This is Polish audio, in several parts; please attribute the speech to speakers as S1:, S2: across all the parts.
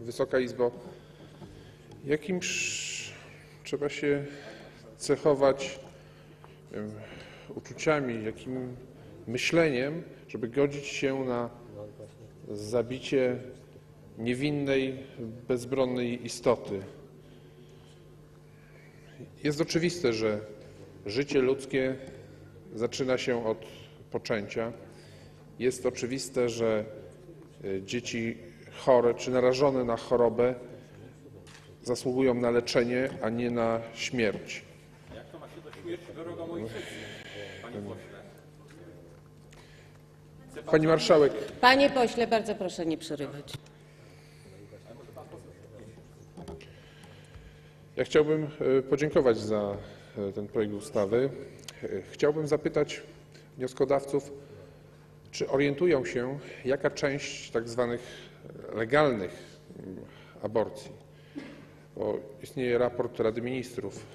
S1: Wysoka Izbo, jakimż trzeba się cechować uczuciami, jakim myśleniem, żeby godzić się na zabicie niewinnej, bezbronnej istoty. Jest oczywiste, że życie ludzkie zaczyna się od poczęcia. Jest oczywiste, że y, dzieci chore czy narażone na chorobę zasługują na leczenie, a nie na śmierć.
S2: Jak to ma się do śmierci droga panie pośle?
S1: Pani marszałek,
S3: Panie pośle, bardzo proszę nie przerywać.
S1: ja chciałbym e, podziękować za e, ten projekt ustawy. E, Chciałbym zapytać wnioskodawców, czy orientują się, jaka część tak zwanych legalnych mm, aborcji, bo istnieje raport Rady Ministrów,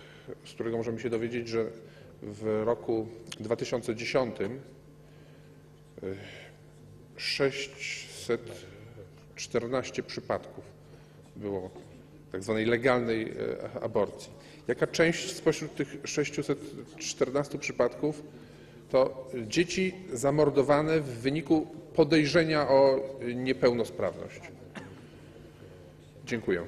S1: z którego możemy się dowiedzieć, że w roku 2010 614 przypadków było tak zwanej legalnej e, aborcji. Jaka część spośród tych 614 przypadków to dzieci zamordowane w wyniku podejrzenia o niepełnosprawność? Dziękuję.